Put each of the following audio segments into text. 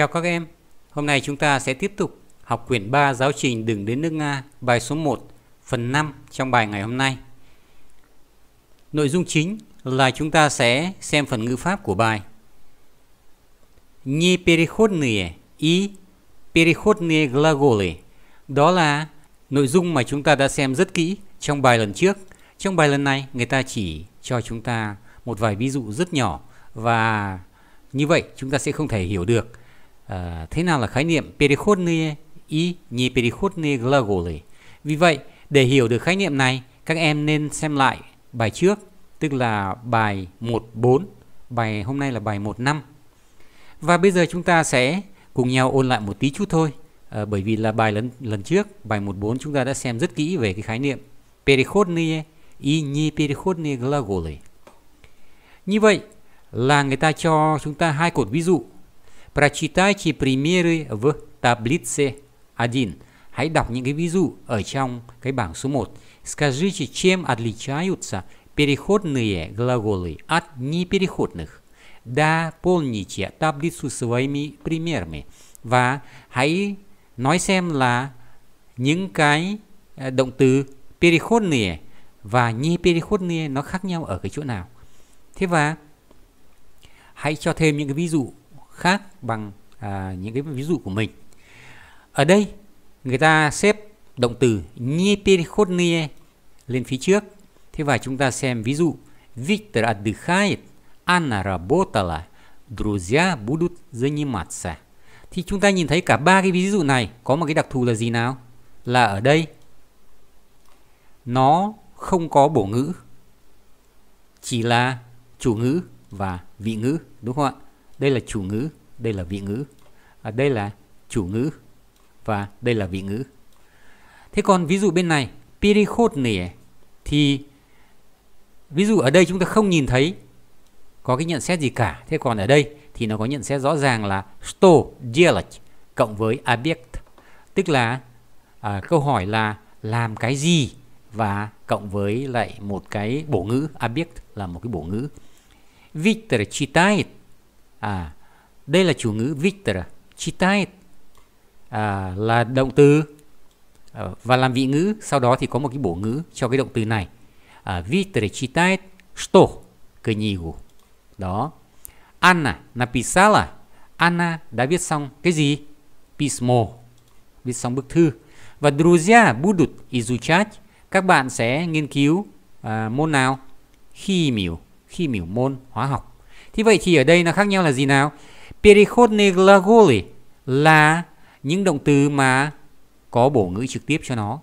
Chào các em, hôm nay chúng ta sẽ tiếp tục học quyển 3 giáo trình Đừng đến nước Nga, bài số 1, phần 5 trong bài ngày hôm nay. Nội dung chính là chúng ta sẽ xem phần ngữ pháp của bài. Непереходные и переходные глаголы. Đó là nội dung mà chúng ta đã xem rất kỹ trong bài lần trước. Trong bài lần này, người ta chỉ cho chúng ta một vài ví dụ rất nhỏ và như vậy chúng ta sẽ không thể hiểu được à, thế nào là khái niệm переходные и непереходные глаголы. Vì vậy, để hiểu được khái niệm này, các em nên xem lại bài trước, tức là bài 14, bài hôm nay là bài 15. Và bây giờ chúng ta sẽ cùng nhau ôn lại một tí chút thôi. À, bởi vì là bài lần lần trước, bài 14 chúng ta đã xem rất kỹ về cái khái niệm переходные и непереходные глаголы. Như vậy là người ta cho chúng ta hai cột ví dụ. Прочитайте примеры в таблице 1. Hãy đọc những cái ví dụ ở trong cái bảng số 1. Скажите, чем отличаются переходные глаголы от непереходных? Дополните таблицу своими примерами. Và hãy nói xem là những cái động từ переходные và непереходные nó khác nhau ở cái chỗ nào. Thế và hãy cho thêm những cái ví dụ khác bằng à, những cái ví dụ của mình. Ở đây người ta xếp động từ непереходные lên phía trước. Thế và chúng ta xem ví dụ Виктор отдыхает, Анна работала, друзья будут заниматься. Thì chúng ta nhìn thấy cả ba cái ví dụ này có một cái đặc thù là gì nào? Là ở đây nó không có bổ ngữ, chỉ là chủ ngữ và vị ngữ, đúng không ạ? đây là chủ ngữ đây là vị ngữ. À, đây là chủ ngữ và đây là vị ngữ. Thế còn ví dụ bên này pirikhot này thì ví dụ ở đây chúng ta không nhìn thấy có cái nhận xét gì cả. Thế còn ở đây thì nó có nhận xét rõ ràng là sto dialect cộng với object tức là à, câu hỏi là làm cái gì và cộng với lại một cái bổ ngữ. Object là một cái bổ ngữ. Victor Chitayt À, đây là chủ ngữ Victor. Читает à, là động từ à, và làm vị ngữ. Sau đó thì có một cái bổ ngữ cho cái động từ này. À, Victor читает что? Книгу. Đó. Anna написала. Anna đã viết xong cái gì? Письмо. Viết xong bức thư. Và друзья будут изучать. Các bạn sẽ nghiên cứu à, môn nào? Химию khi miểu môn hóa học. Thì vậy thì ở đây nó khác nhau là gì nào? Переходные глаголы là những động từ mà có bổ ngữ trực tiếp cho nó.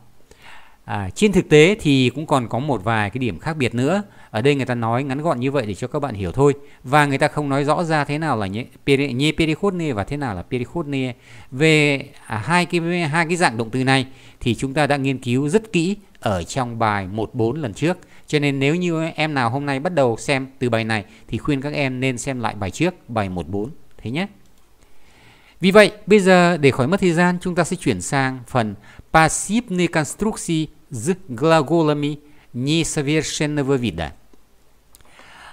À, trên thực tế thì cũng còn có một vài cái điểm khác biệt nữa. Ở đây người ta nói ngắn gọn như vậy để cho các bạn hiểu thôi. Và người ta không nói rõ ra thế nào là nhé переходные và thế nào là переходные. Về à, hai cái hai cái dạng động từ này thì chúng ta đã nghiên cứu rất kỹ ở trong bài 14 lần trước. Cho nên nếu như em nào hôm nay bắt đầu xem từ bài này thì khuyên các em nên xem lại bài trước, bài 14. Thế nhé. Vì vậy, bây giờ để khỏi mất thời gian, chúng ta sẽ chuyển sang phần пассивные конструкции с глаголами несовершенного вида.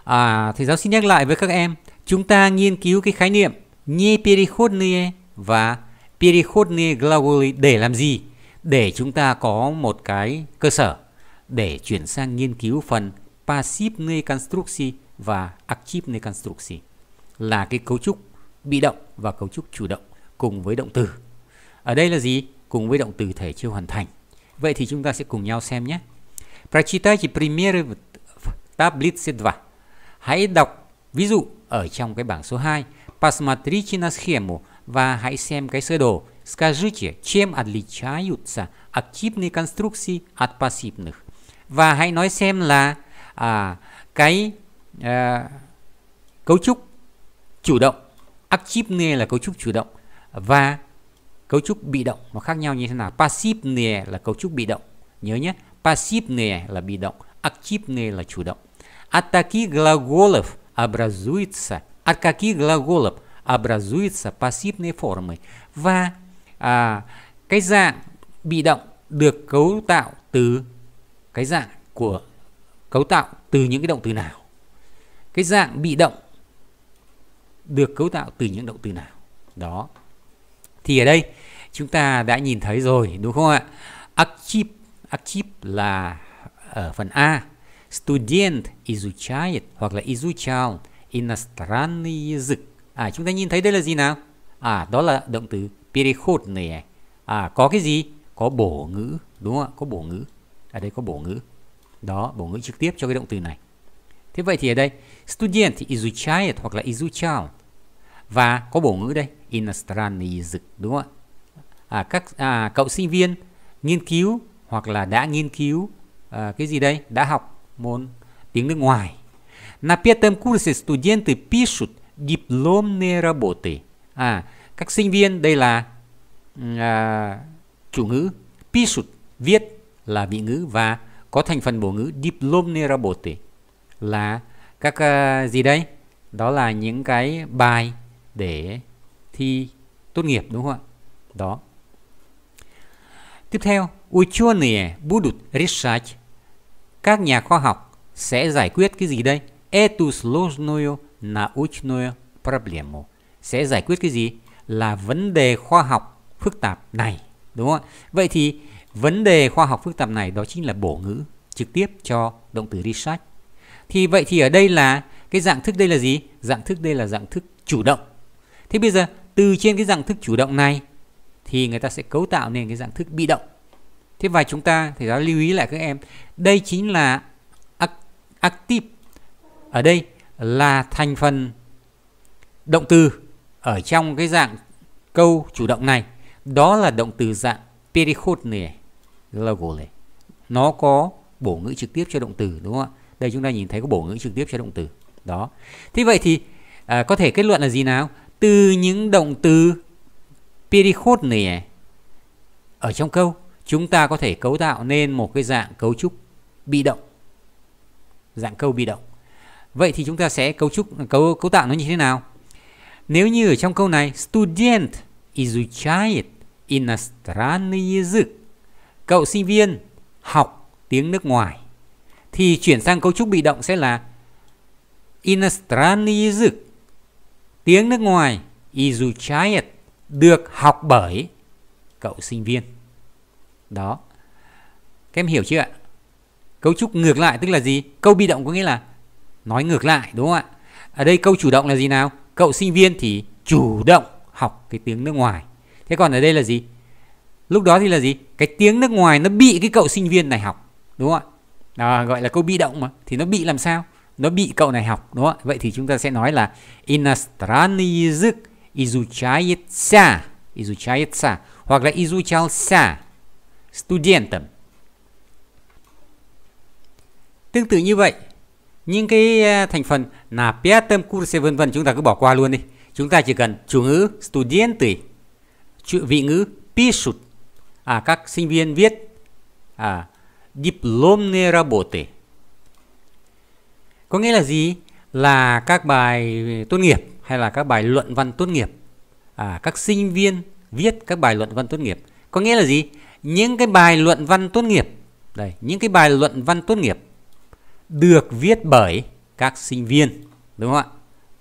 À, thầy giáo xin nhắc lại với các em, chúng ta nghiên cứu cái khái niệm непереходные và переходные глаголы để làm gì? Để chúng ta có một cái cơ sở để chuyển sang nghiên cứu phần пассивные конструкции và активные конструкции là cái cấu trúc bị động và cấu trúc chủ động cùng với động từ. Ở đây là gì? Cùng với động từ thể chưa hoàn thành. Vậy thì chúng ta sẽ cùng nhau xem nhé. Прочитайте примеры в таблице 2. Hãy đọc ví dụ ở trong cái bảng số 2. Посмотрите на схему và hãy xem cái sơ đồ. Скажите, чем отличаются активные конструкции от пассивных? và hãy nói xem là à, cái à, cấu trúc chủ động active là cấu trúc chủ động và cấu trúc bị động nó khác nhau như thế nào passive là cấu trúc bị động nhớ nhé passive là bị động active là chủ động от таких глаголов образуется от каких глаголов образуются пассивные формы và à, cái dạng bị động được cấu tạo từ cái dạng của cấu tạo từ những cái động từ nào cái dạng bị động được cấu tạo từ những động từ nào Đó. Thì ở đây chúng ta đã nhìn thấy rồi đúng không ạ? Active, active là ở phần A. Student изучает hoặc là изучал иностранный язык. À chúng ta nhìn thấy đây là gì nào? À đó là động từ переходные. À có cái gì? Có bổ ngữ, đúng không ạ? Có bổ ngữ. Ở đây có bổ ngữ. Đó, bổ ngữ trực tiếp cho cái động từ này. Thế vậy thì ở đây student изучает hoặc là изучал và có bổ ngữ đây иностранный язык đúng không ạ? À, các à, cậu sinh viên nghiên cứu hoặc là đã nghiên cứu à, cái gì đây? Đã học môn tiếng nước ngoài. На пятом курсе студенты пишут дипломные работы. À, các sinh viên đây là à, chủ ngữ пишут viết là vị ngữ và có thành phần bổ ngữ дипломные работы là các uh, gì đây? Đó là những cái bài để thi tốt nghiệp đúng không ạ? Đó. Tiếp theo, ученые будут решать các nhà khoa học sẽ giải quyết cái gì đây? Эту сложную научную проблему. Sẽ giải quyết cái gì? Là vấn đề khoa học phức tạp này. Đúng không ạ? Vậy thì vấn đề khoa học phức tạp này đó chính là bổ ngữ trực tiếp cho động từ research. Thì vậy thì ở đây là cái dạng thức đây là gì? Dạng thức đây là dạng thức chủ động. Thế bây giờ từ trên cái dạng thức chủ động này thì người ta sẽ cấu tạo nên cái dạng thức bị động. Thế và chúng ta thì đã lưu ý lại các em, đây chính là active. Ở đây là thành phần động từ ở trong cái dạng câu chủ động này. Đó là động từ dạng переходные глаголы. Nó có bổ ngữ trực tiếp cho động từ đúng không ạ? Đây chúng ta nhìn thấy có bổ ngữ trực tiếp cho động từ. Đó. Thế vậy thì à, có thể kết luận là gì nào? Từ những động từ переходные ở trong câu chúng ta có thể cấu tạo nên một cái dạng cấu trúc bị động. Dạng câu bị động. Vậy thì chúng ta sẽ cấu trúc cấu cấu tạo nó như thế nào? Nếu như ở trong câu này student изучает иностранный язык. Cậu sinh viên học tiếng nước ngoài thì chuyển sang cấu trúc bị động sẽ là иностранный язык tiếng nước ngoài изучает được học bởi cậu sinh viên đó các em hiểu chưa ạ cấu trúc ngược lại tức là gì câu bị động có nghĩa là nói ngược lại đúng không ạ ở đây câu chủ động là gì nào cậu sinh viên thì chủ động học cái tiếng nước ngoài thế còn ở đây là gì lúc đó thì là gì cái tiếng nước ngoài nó bị cái cậu sinh viên này học đúng không ạ à, gọi là câu bị động mà thì nó bị làm sao nó bị cậu này học đúng không ạ vậy thì chúng ta sẽ nói là иностранный язык изучается изучается hoặc là изучался студентом tương tự như vậy những cái à, thành phần là пятом курсе vân vân chúng ta cứ bỏ qua luôn đi chúng ta chỉ cần chủ ngữ студенты vị ngữ пишут à các sinh viên viết à дипломные работы. Có nghĩa là gì? Là các bài tốt nghiệp hay là các bài luận văn tốt nghiệp. À, các sinh viên viết các bài luận văn tốt nghiệp. Có nghĩa là gì? Những cái bài luận văn tốt nghiệp. Đây, những cái bài luận văn tốt nghiệp được viết bởi các sinh viên, đúng không ạ?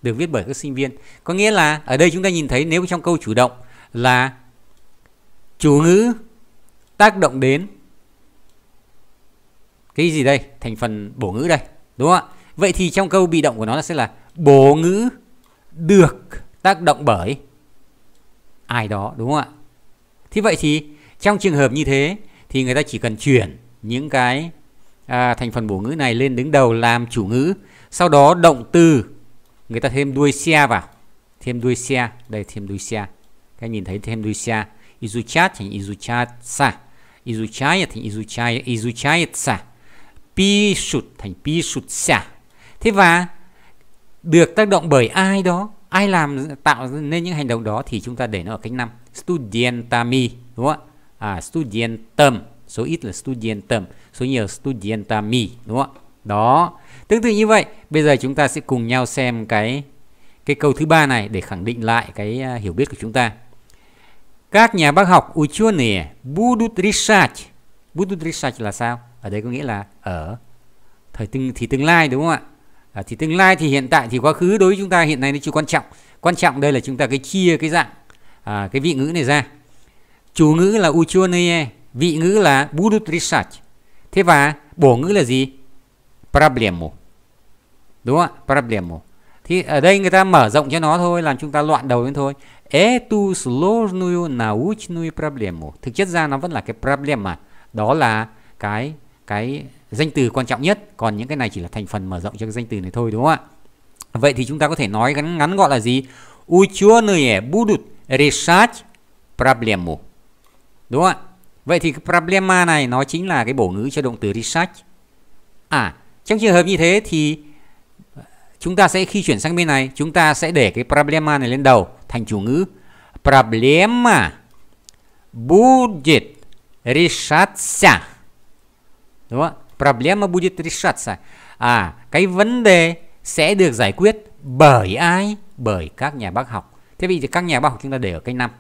Được viết bởi các sinh viên. Có nghĩa là ở đây chúng ta nhìn thấy nếu trong câu chủ động là chủ ngữ tác động đến cái gì đây? Thành phần bổ ngữ đây đúng không ạ? Vậy thì trong câu bị động của nó sẽ là bổ ngữ được tác động bởi ai đó đúng không ạ? Thì vậy thì trong trường hợp như thế thì người ta chỉ cần chuyển những cái à, thành phần bổ ngữ này lên đứng đầu làm chủ ngữ sau đó động từ người ta thêm đuôi xe vào thêm đuôi xe đây thêm đuôi xe các nhìn thấy thêm đuôi xe izuchat thành izuchat sa изучает thành изучает изучается пишут thành пишутся. Thế và được tác động bởi ai đó, ai làm tạo nên những hành động đó thì chúng ta để nó ở cách 5. Studentami đúng không ạ? À studentum, số ít là studentum, số nhiều studentami đúng không ạ? Đó. Tương tự như vậy, bây giờ chúng ta sẽ cùng nhau xem cái cái câu thứ ba này để khẳng định lại cái uh, hiểu biết của chúng ta. Các nhà bác học ученые будут решать. Будут решать là sao? ở đây có nghĩa là ở thời tương thì tương lai đúng không ạ à, thì tương lai thì hiện tại thì quá khứ đối với chúng ta hiện nay nó chưa quan trọng quan trọng đây là chúng ta cái chia cái dạng à, cái vị ngữ này ra chủ ngữ là ученые vị ngữ là будут решать thế và bổ ngữ là gì проблему đúng không ạ проблему thì ở đây người ta mở rộng cho nó thôi làm chúng ta loạn đầu lên thôi эту сложную научную проблему thực chất ra nó vẫn là cái проблема đó là cái cái danh từ quan trọng nhất còn những cái này chỉ là thành phần mở rộng cho cái danh từ này thôi đúng không ạ vậy thì chúng ta có thể nói ngắn ngắn gọi là gì ученые будут решать проблему đúng không ạ vậy thì cái problema này nó chính là cái bổ ngữ cho động từ research à trong trường hợp như thế thì chúng ta sẽ khi chuyển sang bên này chúng ta sẽ để cái problema này lên đầu thành chủ ngữ проблема будет решаться đúng không проблема будет решаться à cái vấn đề sẽ được giải quyết bởi ai bởi các nhà bác học thế vì các nhà bác học chúng ta để ở cách 5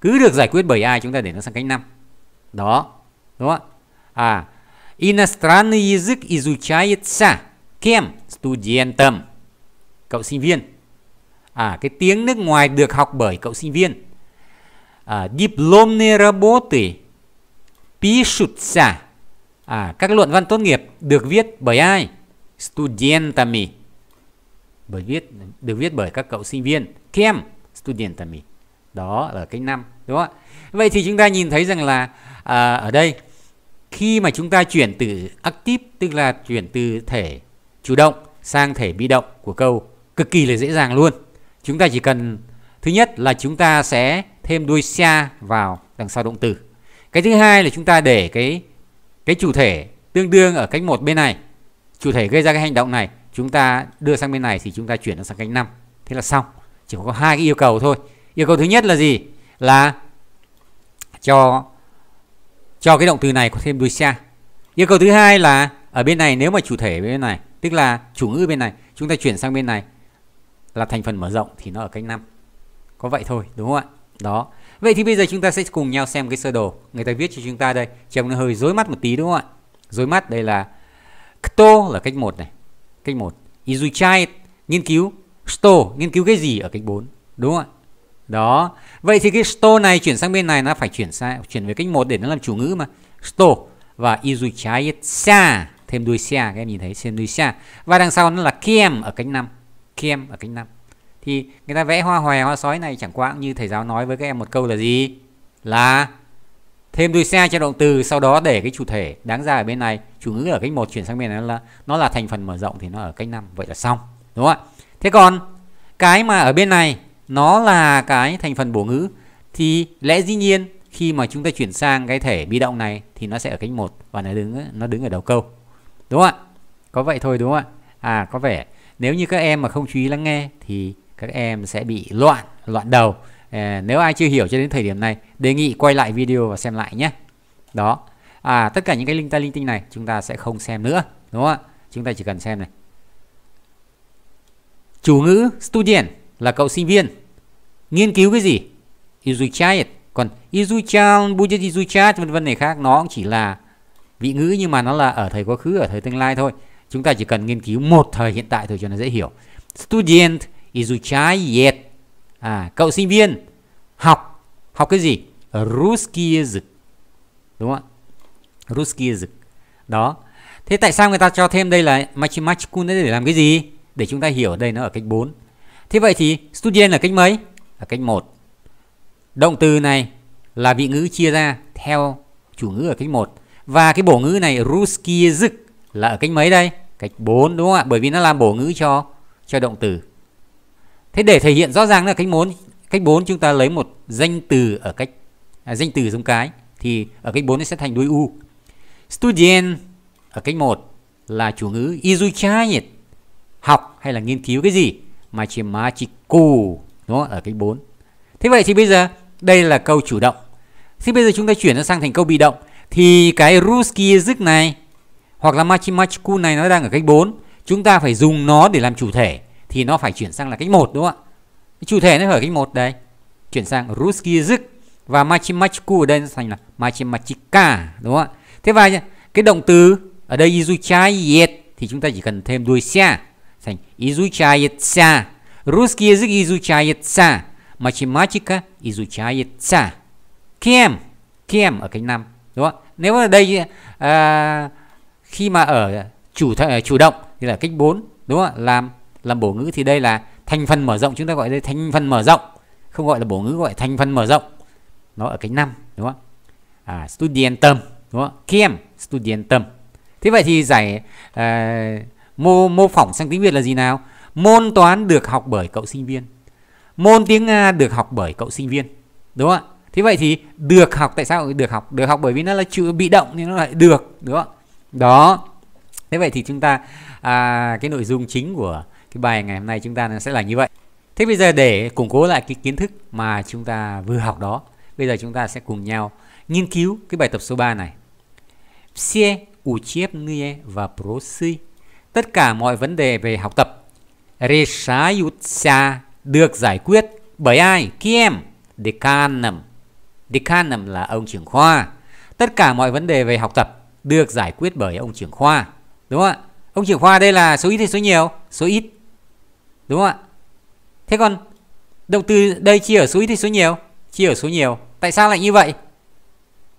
cứ được giải quyết bởi ai chúng ta để nó sang cách 5 đó đúng không à иностранный язык изучается кем студентом cậu sinh viên à cái tiếng nước ngoài được học bởi cậu sinh viên à, дипломные работы пишутся à, các luận văn tốt nghiệp được viết bởi ai студентами bởi viết được viết bởi các cậu sinh viên kem studentami đó ở cách 5 đúng không ạ vậy thì chúng ta nhìn thấy rằng là à, ở đây khi mà chúng ta chuyển từ active tức là chuyển từ thể chủ động sang thể bị động của câu cực kỳ là dễ dàng luôn chúng ta chỉ cần, thứ nhất là chúng ta sẽ thêm đuôi xa vào đằng sau động từ. Cái thứ hai là chúng ta để cái cái chủ thể tương đương ở cách một bên này. Chủ thể gây ra cái hành động này, chúng ta đưa sang bên này thì chúng ta chuyển nó sang cách 5 thế là xong. Chỉ có hai cái yêu cầu thôi. Yêu cầu thứ nhất là gì? Là cho cho cái động từ này có thêm đuôi xa yêu cầu thứ hai là ở bên này, nếu mà chủ thể bên này, tức là chủ ngữ bên này, chúng ta chuyển sang bên này là thành phần mở rộng thì nó ở cách 5 có vậy thôi, đúng không ạ? Đó. Vậy thì bây giờ chúng ta sẽ cùng nhau xem cái sơ đồ. Người ta viết cho chúng ta đây. Trông nó hơi rối mắt một tí, đúng không ạ? Rối mắt, đây là Kto là cách 1 này. Cách 1 Izuchai, nghiên cứu. Sto, nghiên cứu cái gì ở cách 4 đúng không ạ? Đó. Vậy thì cái Sto này chuyển sang bên này, nó phải chuyển sang, chuyển về cách 1 để nó làm chủ ngữ mà. Sto và Izuchai xa, thêm đuôi xa, các em nhìn thấy, xem đuôi xa. Và đằng sau nó là Kem ở cách 5 kem ở cách 5 thì người ta vẽ hoa hòe, hoa sói này chẳng qua như thầy giáo nói với các em một câu là gì? Là thêm đuôi xe cho động từ, sau đó để cái chủ thể đáng ra ở bên này. Chủ ngữ ở cách một chuyển sang bên này là, nó là thành phần mở rộng thì nó ở cách năm. Vậy là xong, đúng không ạ? Thế còn cái mà ở bên này, nó là cái thành phần bổ ngữ. Thì lẽ dĩ nhiên, khi mà chúng ta chuyển sang cái thể bị động này thì nó sẽ ở cách một và nó đứng nó đứng ở đầu câu. Đúng không ạ? Có vậy thôi, đúng không ạ? À có vẻ nếu như các em mà không chú ý lắng nghe thì các em sẽ bị loạn loạn đầu. À, nếu ai chưa hiểu cho đến thời điểm này đề nghị quay lại video và xem lại nhé. Đó. À tất cả những cái linh ta linh tinh này chúng ta sẽ không xem nữa đúng không ạ? Chúng ta chỉ cần xem này. Chủ ngữ student là cậu sinh viên. Nghiên cứu cái gì? Izuchayet còn izuchan bujet izuchat vân vân này khác nó cũng chỉ là vị ngữ nhưng mà nó là ở thời quá khứ ở thời tương lai thôi. chúng ta chỉ cần nghiên cứu một thời hiện tại thôi cho nó dễ hiểu student изучает à cậu sinh viên học học cái gì русский язык đúng không ạ русский язык đó thế tại sao người ta cho thêm đây là mathematikun để làm cái gì để chúng ta hiểu ở đây nó ở cách 4 thế vậy thì student là cách mấy ở cách 1 động từ này là vị ngữ chia ra theo chủ ngữ ở cách 1 và cái bổ ngữ này русский язык là ở cách mấy đây cách 4 đúng không ạ bởi vì nó làm bổ ngữ cho cho động từ thế để thể hiện rõ ràng là cách 4 cách 4 chúng ta lấy một danh từ ở cách à, danh từ giống cái thì ở cách 4 nó sẽ thành đuôi u student ở cách 1 là chủ ngữ изучает học hay là nghiên cứu cái gì mathematiku đúng không? ở cách 4 thế vậy thì bây giờ đây là câu chủ động thế bây giờ chúng ta chuyển nó sang thành câu bị động thì cái русский язык này hoặc là mathematiku này nó đang ở cách 4 chúng ta phải dùng nó để làm chủ thể thì nó phải chuyển sang là cách 1 đúng không ạ chủ thể nó ở cách 1 đây chuyển sang русский язык và mathematiku ở đây nó thành là mathematica đúng không ạ thế và cái động từ ở đây изучает thì chúng ta chỉ cần thêm đuôi ся thành изучается русский язык изучается математика изучается. Кем? Кем ở cách 5. Đúng không? Nếu ở đây à, khi mà ở chủ ờ, chủ động thì là cách 4 đúng không? Làm làm bổ ngữ thì đây là thành phần mở rộng chúng ta gọi đây thành phần mở rộng không gọi là bổ ngữ gọi thành phần mở rộng. Nó ở cách 5 đúng không à, studentum đúng không kiem studentum thế vậy thì giải à, mô mô phỏng sang tiếng việt là gì nào? Môn toán được học bởi cậu sinh viên. Môn tiếng nga được học bởi cậu sinh viên đúng không ạ? Thế vậy thì được học tại sao được học? Được học bởi vì nó là chữ bị động thì nó lại được đúng không đó thế vậy thì chúng ta à, cái nội dung chính của cái bài ngày hôm nay chúng ta sẽ là như vậy thế bây giờ để củng cố lại cái kiến thức mà chúng ta vừa học đó bây giờ chúng ta sẽ cùng nhau nghiên cứu cái bài tập số 3 này все учебные вопросы tất cả mọi vấn đề về học tập решаются được giải quyết bởi ai kiem decanum decanum là ông trưởng khoa tất cả mọi vấn đề về học tập được giải quyết bởi ông trưởng khoa đúng không ạ ông trưởng khoa đây là số ít hay số nhiều số ít Đúng không ạ? Thế còn động từ đây chia ở số ít hay số nhiều? Chia ở số nhiều. Tại sao lại như vậy?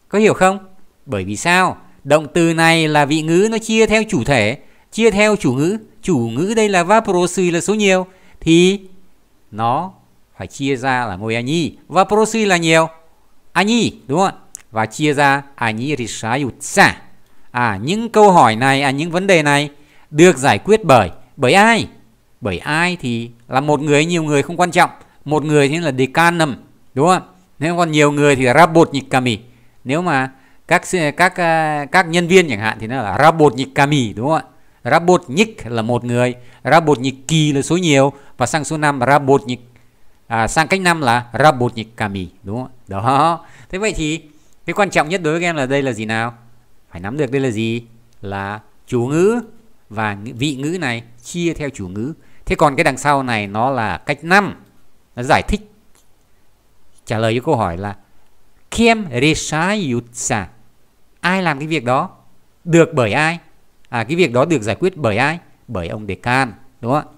Có hiểu không? Bởi vì sao? Động từ này là vị ngữ nó chia theo chủ thể, chia theo chủ ngữ. Chủ ngữ đây là vaprosi là số nhiều thì nó phải chia ra là ngôi ani. Vaprosi là nhiều. Ani đúng không ạ? Và chia ra ani risayutsa À những câu hỏi này, à những vấn đề này được giải quyết bởi bởi ai? bởi ai thì là một người nhiều người không quan trọng. Một người thì là decanum đúng không? Nếu còn nhiều người thì rabotnikami nếu mà các các à, các nhân viên chẳng hạn thì nó là rabotnikami đúng không ạ? Rabotnik là một người rabotniki là số nhiều và sang số 5 rabotnik à, sang cách năm là rabotnikami đúng không đó. Thế vậy thì cái quan trọng nhất đối với các em là đây là gì nào? phải nắm được đây là gì là chủ ngữ và vị ngữ này chia theo chủ ngữ Thế còn cái đằng sau này nó là cách 5. Nó giải thích trả lời cho câu hỏi là Kiem решаются. Ai làm cái việc đó? Được bởi ai? À cái việc đó được giải quyết bởi ai? Bởi ông decan, đúng không ạ?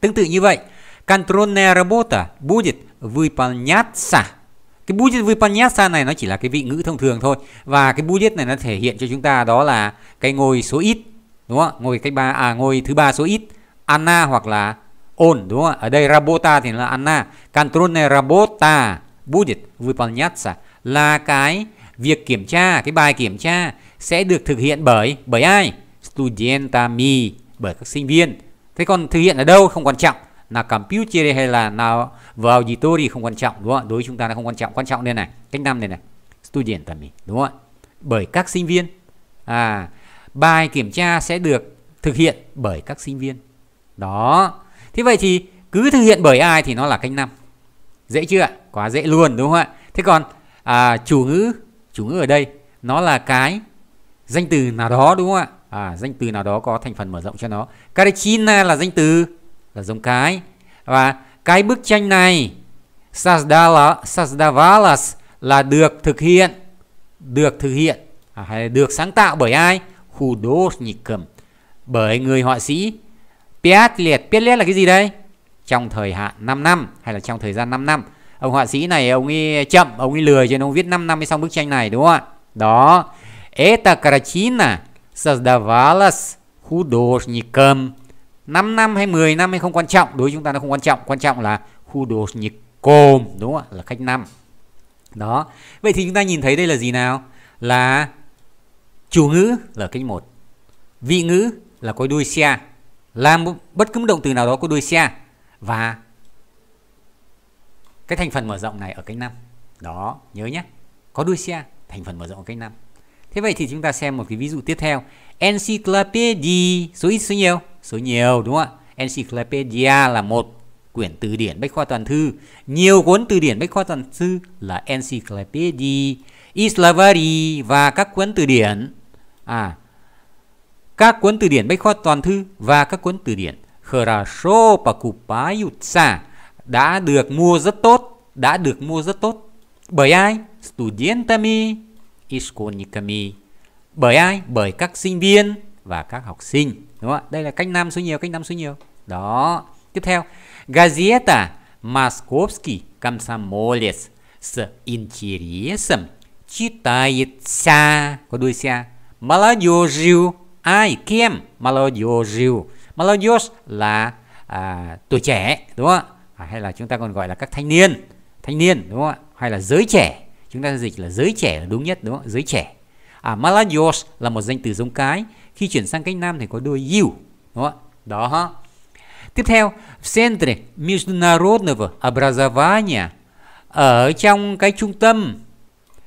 Tương tự như vậy, контрольная работа будет выполняться. cái budget Vipanyasa này nó chỉ là cái vị ngữ thông thường thôi. Và cái budget này nó thể hiện cho chúng ta đó là cái ngôi số ít, đúng không ngôi cách ba à ngôi thứ ba số ít, Anna hoặc là on đúng không ở đây Rabota thì là Anna. Cantrone Rabota, budget Vipanyasa là cái việc kiểm tra, cái bài kiểm tra sẽ được thực hiện bởi bởi ai? Studentami, bởi các sinh viên. Thế còn thực hiện ở đâu không quan trọng. Là computer hay là nào vào gì tôi thì không quan trọng đúng không? Đối với chúng ta là không quan trọng. Quan trọng đây này, cách năm này này. Studentami, đúng không? Bởi các sinh viên. À, bài kiểm tra sẽ được thực hiện bởi các sinh viên. Đó. Thế vậy thì cứ thực hiện bởi ai thì nó là cách năm. Dễ chưa ạ? Quá dễ luôn đúng không ạ? Thế còn à, chủ ngữ, chủ ngữ ở đây nó là cái danh từ nào đó đúng không ạ? À, danh từ nào đó có thành phần mở rộng cho nó. Karechina là danh từ là giống cái. Và cái bức tranh này Sazdavalas là được thực hiện được thực hiện à, hay được sáng tạo bởi ai? Hudornikam bởi người họa sĩ Piat liệt. Piat liệt là cái gì đây? Trong thời hạn 5 năm hay là trong thời gian 5 năm. Ông họa sĩ này ông ấy chậm ông ấy lười cho nên ông viết 5 năm mới xong bức tranh này đúng không ạ? Đó. Eta Karachina Sazdavalas Hudornikam 5 năm hay 10 năm hay không quan trọng, đối với chúng ta nó không quan trọng. Quan trọng là khu đồ nhiệt Hudosnikom đúng không ạ? Là khách năm. Đó. Vậy thì chúng ta nhìn thấy đây là gì nào? Là chủ ngữ là cách một. Vị ngữ là có đuôi xe. Làm bất cứ một động từ nào đó có đuôi xe. Và cái thành phần mở rộng này ở cách năm. Đó, nhớ nhé. Có đuôi xe, thành phần mở rộng ở cách năm. thế vậy thì chúng ta xem một cái ví dụ tiếp theo encyclopedia số ít số nhiều số nhiều đúng không ạ encyclopedia là một quyển từ điển bách khoa toàn thư nhiều cuốn từ điển bách khoa toàn thư là encyclopedia islavari và các cuốn từ điển à các cuốn từ điển bách khoa toàn thư và các cuốn từ điển Хорошо покупаются đã được mua rất tốt, đã được mua rất tốt. Bởi ai? Studentami и школьниками. Bởi ai? Bởi các sinh viên và các học sinh. Đúng không ạ? Đây là cách năm số nhiều, cách năm số nhiều. Đó. Tiếp theo, Gazeta Московский комсомолец с интересом читается, có đuôi xe, молодежью, ai кем, молодежью. Молодежь là à, tuổi trẻ, đúng không ạ? À, hay là chúng ta còn gọi là các thanh niên, thanh niên, đúng không ạ? Hay là giới trẻ, chúng ta dịch là giới trẻ là đúng nhất, đúng không? Giới trẻ. À, молодежь là một danh từ giống cái, khi chuyển sang cách nam thì có đuôi you, đúng không ạ? Đó. Tiếp theo, в центре международного образования ở trong cái trung tâm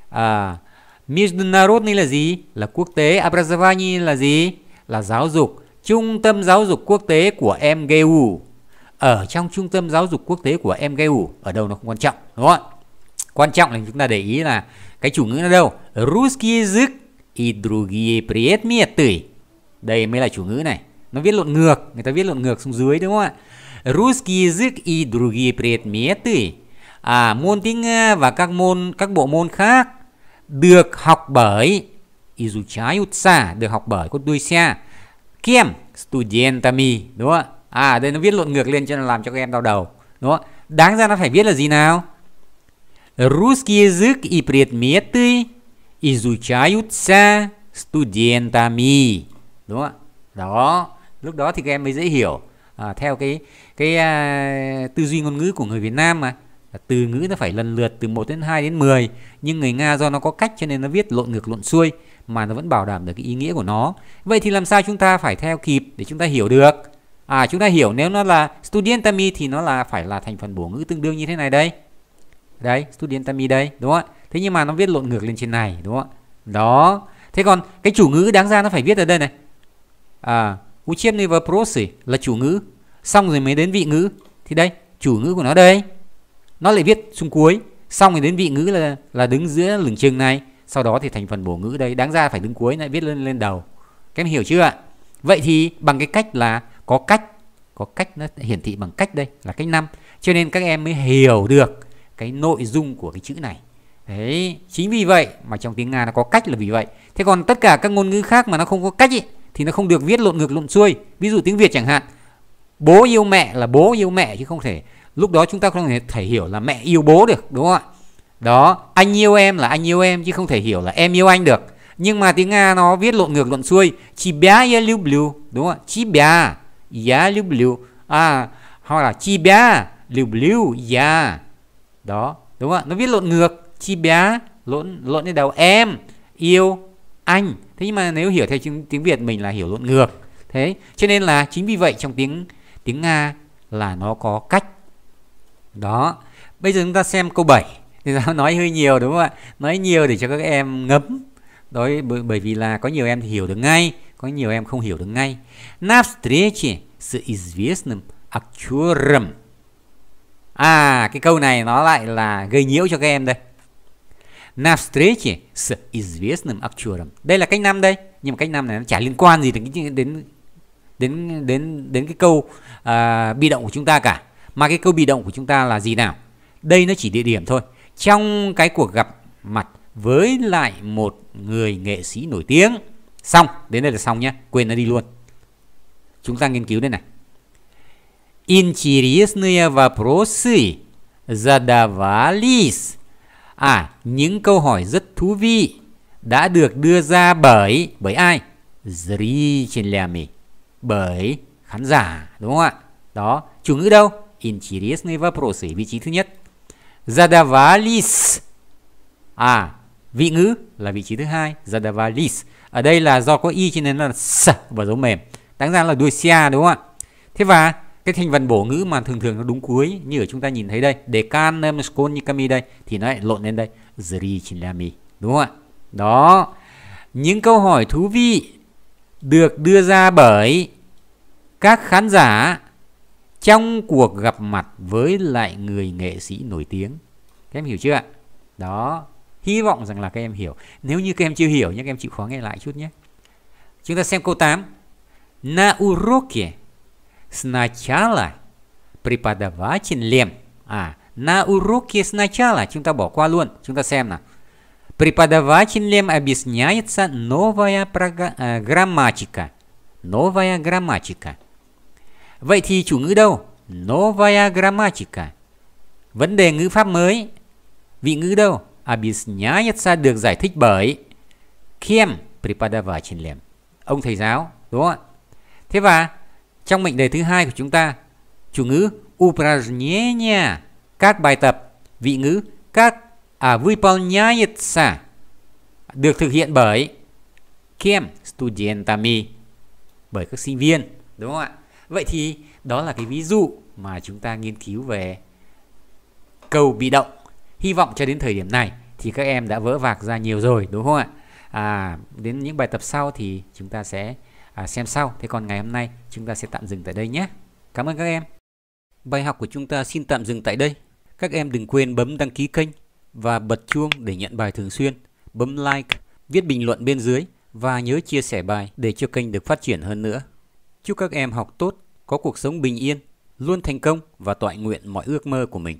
à, Международный là gì? Là quốc tế. Образование là gì? Là giáo dục. Trung tâm giáo dục quốc tế của MGU. Ở trong trung tâm giáo dục quốc tế của MGU. Ở đâu nó không quan trọng. Đúng không ạ? Quan trọng là chúng ta để ý là cái chủ ngữ ở đâu? Русский язык и другие предметы. Đây mới là chủ ngữ này. Nó viết lộn ngược. Người ta viết lộn ngược xuống dưới đúng không ạ? Русский язык и другие предметы. À, môn tiếng Nga và các môn các bộ môn khác được học bởi изучаются được học bởi có đuôi xe kiêm studentami đúng không ạ à đây nó viết lộn ngược lên cho nên làm cho các em đau đầu đúng không đáng ra nó phải viết là gì nào русский язык и предметы изучаются студентами đúng không ạ đó lúc đó thì các em mới dễ hiểu à, theo cái cái uh, tư duy ngôn ngữ của người Việt Nam mà từ ngữ nó phải lần lượt từ 1 đến 2 đến 10 nhưng người Nga do nó có cách cho nên nó viết lộn ngược lộn xuôi mà nó vẫn bảo đảm được cái ý nghĩa của nó vậy thì làm sao chúng ta phải theo kịp để chúng ta hiểu được à chúng ta hiểu nếu nó là studentami thì nó là phải là thành phần bổ ngữ tương đương như thế này đây đấy studentami đây đúng không ạ thế nhưng mà nó viết lộn ngược lên trên này đúng không ạ đó thế còn cái chủ ngữ đáng ra nó phải viết ở đây này à учебные вопросы là chủ ngữ xong rồi mới đến vị ngữ thì đây chủ ngữ của nó đây nó lại viết xuống cuối xong rồi đến vị ngữ là là đứng giữa lửng chừng này sau đó thì thành phần bổ ngữ đây đáng ra phải đứng cuối lại viết lên lên đầu các em hiểu chưa ạ vậy thì bằng cái cách là có cách có cách nó hiển thị bằng cách đây là cách năm cho nên các em mới hiểu được cái nội dung của cái chữ này. Đấy chính vì vậy mà trong tiếng nga nó có cách là vì vậy. Thế còn tất cả các ngôn ngữ khác mà nó không có cách ý, thì nó không được viết lộn ngược lộn xuôi. Ví dụ tiếng việt chẳng hạn bố yêu mẹ là bố yêu mẹ chứ không thể. Lúc đó chúng ta không thể, thể hiểu là mẹ yêu bố được đúng không ạ? Đó anh yêu em là anh yêu em chứ không thể hiểu là em yêu anh được. Nhưng mà tiếng nga nó viết lộn ngược lộn xuôi chỉ bé ya lưu blue đúng không ạ? Chỉ bé ya lưu blue à hoặc là chỉ bé lưu blue ya đó đúng không ạ nó viết lộn ngược тебя lộn lộn lên đầu em yêu anh thế nhưng mà nếu hiểu theo tiếng, tiếng việt mình là hiểu lộn ngược thế cho nên là chính vì vậy trong tiếng tiếng nga là nó có cách đó bây giờ chúng ta xem câu 7 thì nói hơi nhiều đúng không ạ nói nhiều để cho các em ngấm đó bởi vì là có nhiều em thì hiểu được ngay có nhiều em không hiểu được ngay на встрече с известным актером à cái câu này nó lại là gây nhiễu cho các em đây на встрече с известным актером đây là cách năm đây nhưng mà cách năm này nó chả liên quan gì đến đến đến đến đến cái câu à, bị động của chúng ta cả mà cái câu bị động của chúng ta là gì nào đây nó chỉ địa điểm thôi trong cái cuộc gặp mặt với lại một người nghệ sĩ nổi tiếng xong đến đây là xong nhé quên nó đi luôn chúng ta nghiên cứu đây này интересные вопросы задавались à những câu hỏi rất thú vị đã được đưa ra bởi bởi ai зрителями bởi khán giả đúng không ạ đó chủ ngữ đâu интересные вопросы vị trí thứ nhất задавались à vị ngữ là vị trí thứ hai задавались ở đây là do có y cho nên là s và dấu mềm đáng ra là đuôi sia đúng không ạ thế và cái thành phần bổ ngữ mà thường thường nó đúng cuối, như ở chúng ta nhìn thấy đây để dekan kami đây, thì nó lại lộn lên đây zrichilami đúng không ạ? Đó. Những câu hỏi thú vị được đưa ra bởi các khán giả trong cuộc gặp mặt với lại người nghệ sĩ nổi tiếng. Các em hiểu chưa ạ? Đó. Hy vọng rằng là các em hiểu. Nếu như các em chưa hiểu nhưng các em chịu khó nghe lại chút nhé. Chúng ta xem câu 8 на уроке сначала преподавателем à на уроке сначала chúng ta bỏ qua luôn chúng ta xem nào преподавателем объясняется новая э, грамматика новая грамматика Vậy thì chủ ngữ đâu? Novaya grammatica. Vấn đề ngữ pháp mới. Vị ngữ đâu? Объясняется được giải thích bởi Kем преподавателем. Ông thầy giáo, đúng không ạ? Thế và trong mệnh đề thứ hai của chúng ta, chủ ngữ упражнения, các bài tập, vị ngữ các à, выполняется được thực hiện bởi Kем студентами bởi các sinh viên, đúng không ạ? Vậy thì đó là cái ví dụ mà chúng ta nghiên cứu về câu bị động. Hy vọng cho đến thời điểm này thì các em đã vỡ vạc ra nhiều rồi đúng không ạ? À, đến những bài tập sau thì chúng ta sẽ à, xem sau. Thế còn ngày hôm nay chúng ta sẽ tạm dừng tại đây nhé. Cảm ơn các em. Bài học của chúng ta xin tạm dừng tại đây. Các em đừng quên bấm đăng ký kênh và bật chuông để nhận bài thường xuyên. Bấm like, viết bình luận bên dưới và nhớ chia sẻ bài để cho kênh được phát triển hơn nữa. Chúc các em học tốt, có cuộc sống bình yên, luôn thành công và toại nguyện mọi ước mơ của mình.